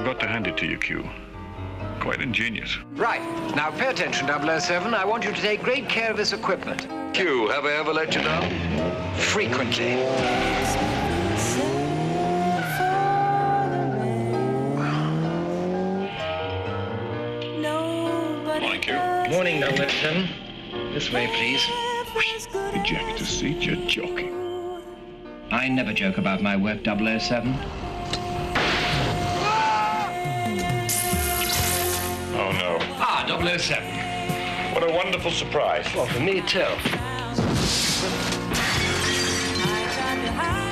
I've got to hand it to you, Q. Quite ingenious. Right. Now pay attention, 007. I want you to take great care of this equipment. Q, have I ever let you down? Frequently. Morning, Q. Morning, 007. This way, please. Ejector seat, you're joking. I never joke about my work, 007. 007. What a wonderful surprise. Well, for me, too.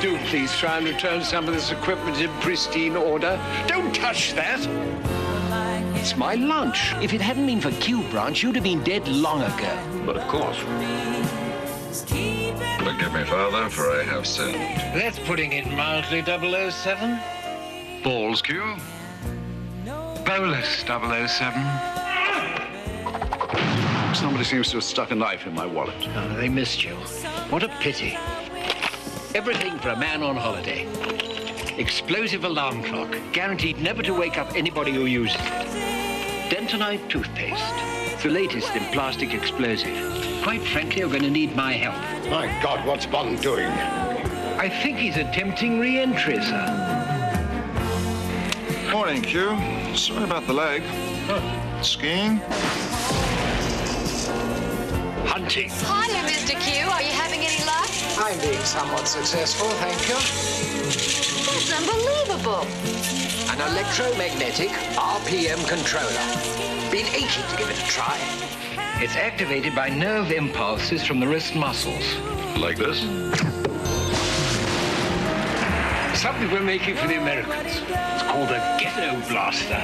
Do please try and return some of this equipment in pristine order. Don't touch that. It's my lunch. If it hadn't been for Q Branch, you'd have been dead long ago. But of course. Forgive me, Father, for I have sinned. That's putting it mildly, 007. Balls, Q. Bolus, 007. Somebody seems to have stuck a knife in my wallet. Oh, they missed you. What a pity. Everything for a man on holiday. Explosive alarm clock, guaranteed never to wake up anybody who uses it. Dentonite toothpaste, the latest in plastic explosive. Quite frankly, you're going to need my help. My God, what's Bond doing? I think he's attempting re-entry, sir. Morning, Q. Sorry about the leg. Skiing? Hunting. Hi, Mr. Q. Are you having any luck? I'm being somewhat successful, thank you. That's unbelievable. An electromagnetic RPM controller. Been aching to give it a try. It's activated by nerve impulses from the wrist muscles. Like this? Something we're making for the Americans. It's called a ghetto blaster.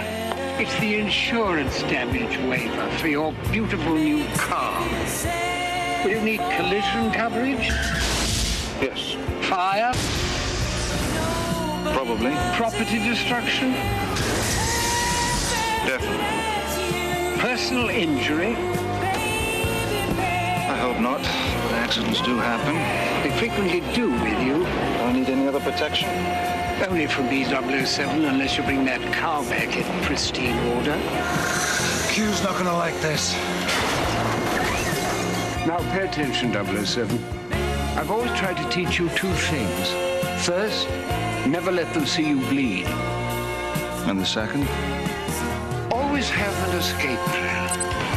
It's the insurance damage waiver for your beautiful new car. Will you need collision coverage? Yes, Fire? Probably. Property destruction? Definitely. Personal injury? I hope not. But accidents do happen. They frequently do with you. Do I need any other protection? Only from B007 unless you bring that car back in pristine order. Q's not gonna like this. Now pay attention, 007. I've always tried to teach you two things. First, never let them see you bleed. And the second? Always have an escape plan.